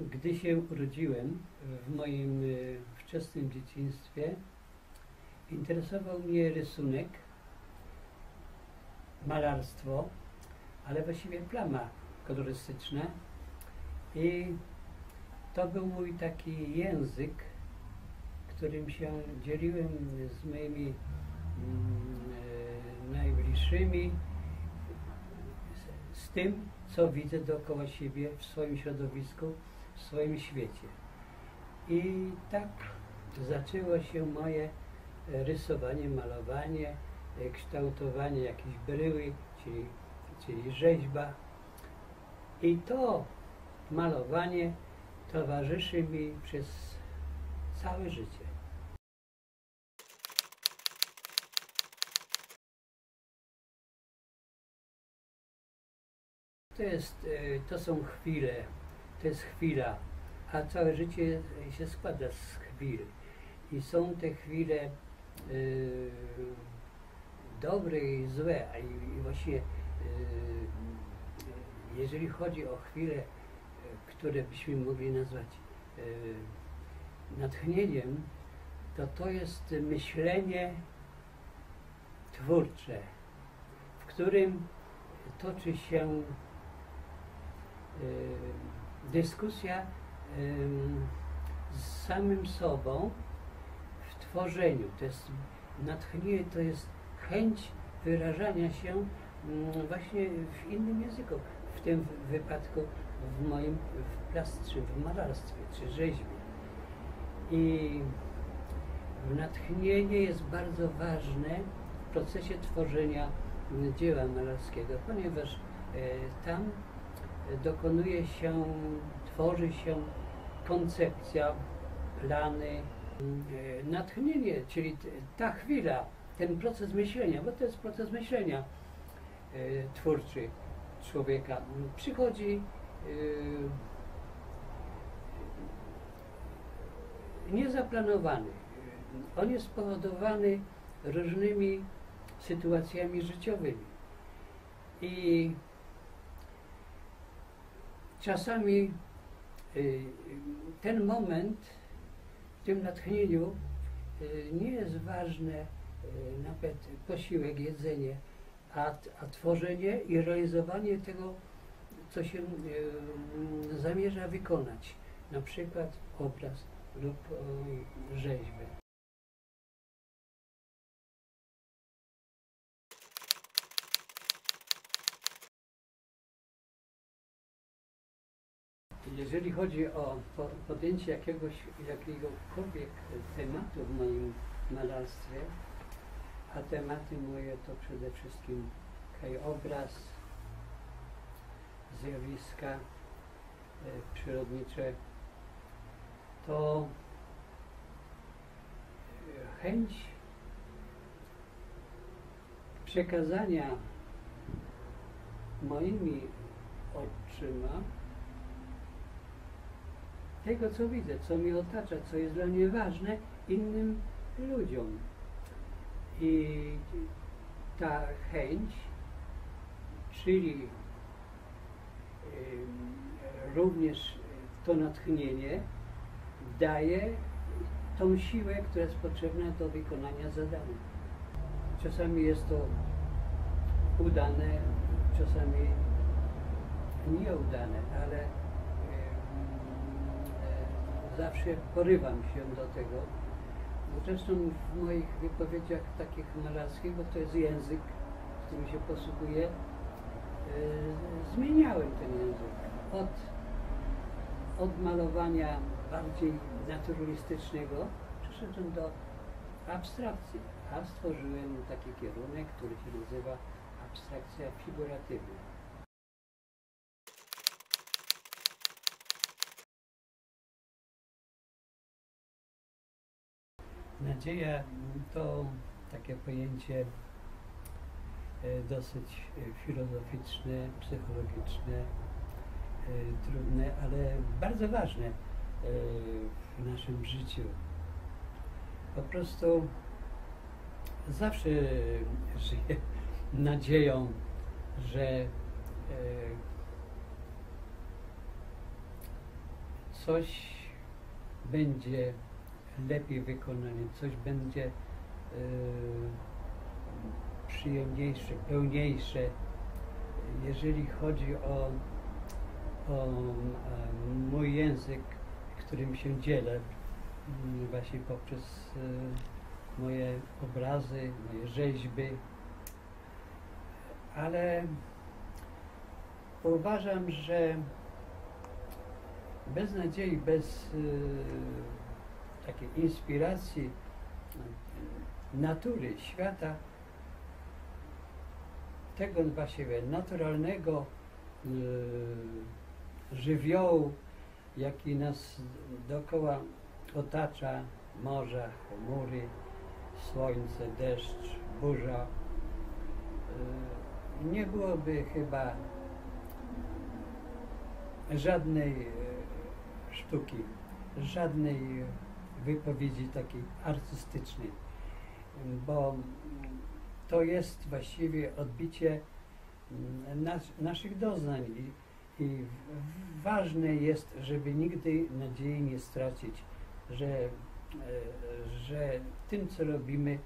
Gdy się urodziłem w moim y, wczesnym dzieciństwie, interesował mnie rysunek, malarstwo, ale właściwie plama kolorystyczna. I to był mój taki język, którym się dzieliłem z moimi mm, e, najbliższymi, z tym, co widzę dookoła siebie w swoim środowisku, w swoim świecie. I tak zaczęło się moje e, rysowanie, malowanie, e, kształtowanie jakiejś bryły, czyli, czyli rzeźba. I to malowanie towarzyszy mi przez całe życie. To, jest, e, to są chwile, to jest chwila, a całe życie się składa z chwil. I są te chwile y, dobre i złe, a i, i właśnie y, jeżeli chodzi o chwile, y, które byśmy mogli nazwać y, natchnieniem, to to jest myślenie twórcze, w którym toczy się y, dyskusja z samym sobą w tworzeniu. To jest natchnienie, to jest chęć wyrażania się mm, właśnie w innym języku. W tym wypadku w moim w plastrze, w malarstwie czy rzeźbie. I natchnienie jest bardzo ważne w procesie tworzenia dzieła malarskiego, ponieważ e, tam dokonuje się, tworzy się koncepcja, plany, e, natchnienie, czyli ta chwila, ten proces myślenia, bo to jest proces myślenia e, twórczy człowieka, przychodzi e, niezaplanowany. On jest spowodowany różnymi sytuacjami życiowymi. I czasami y, ten moment w tym natchnieniu y, nie jest ważne y, nawet posiłek, jedzenie, a, a tworzenie i realizowanie tego, co się zamierza wykonać. Na przykład obraz lub o, rzeźbę. Jeżeli chodzi o po- podjęcie jakiegoś, jakiegokolwiek tematu w moim malarstwie, a tematy moje to przede wszystkim krajobraz, zjawiska e, przyrodnicze, to e, chęć przekazania moimi oczyma tego, co widzę, co mnie otacza, co jest dla mnie ważne innym ludziom. I ta chęć, czyli również to natchnienie daje tą siłę, która jest potrzebna do wykonania zadania. Czasami jest to udane, czasami nieudane, ale zawsze porywam się do tego. Zresztą w moich wypowiedziach takich malarskich, bo to jest język, którym się posługuję, e, zmieniałem ten język. Od, od malowania bardziej naturalistycznego przeszedłem do abstrakcji, a stworzyłem taki kierunek, który się nazywa abstrakcja figuratywna. Nadzieja to takie pojęcie e, dosyć filozoficzne, psychologiczne, e, trudne, ale bardzo ważne e, w naszym życiu. Po prostu zawsze żyję nadzieją, że coś będzie lepiej wykonane, coś będzie e, przyjemniejsze, pełniejsze. Jeżeli chodzi o, o e, mój język, którym się dzielę, właśnie poprzez e, moje obrazy, moje rzeźby, ale uważam, że bez nadziei, bez takiej inspiracji natury, świata, tego właściwie naturalnego y, żywiołu, jaki nas dookoła otacza, morza, chmury, słońce, deszcz, burza, y, nie byłoby chyba żadnej e, sztuki, żadnej wypowiedzi takiej artystycznej, bo to jest właściwie odbicie mm, nas, naszych doznań i, i ważne jest, żeby nigdy nadziei nie stracić, że, e, że tym, co robimy,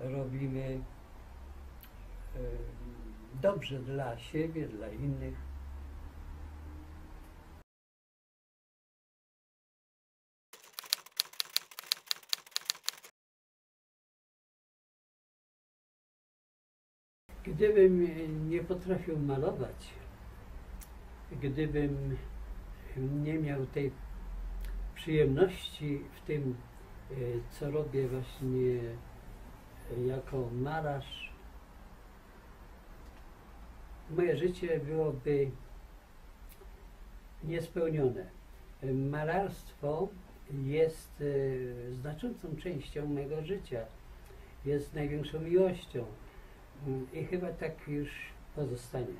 robimy e, dobrze dla siebie, dla innych. Gdybym nie potrafił malować, gdybym nie miał tej przyjemności w tym, e, co robię właśnie jako malarz, moje życie byłoby niespełnione. Malarstwo jest e, znaczącą częścią mego życia, jest największą miłością i chyba tak już pozostanie.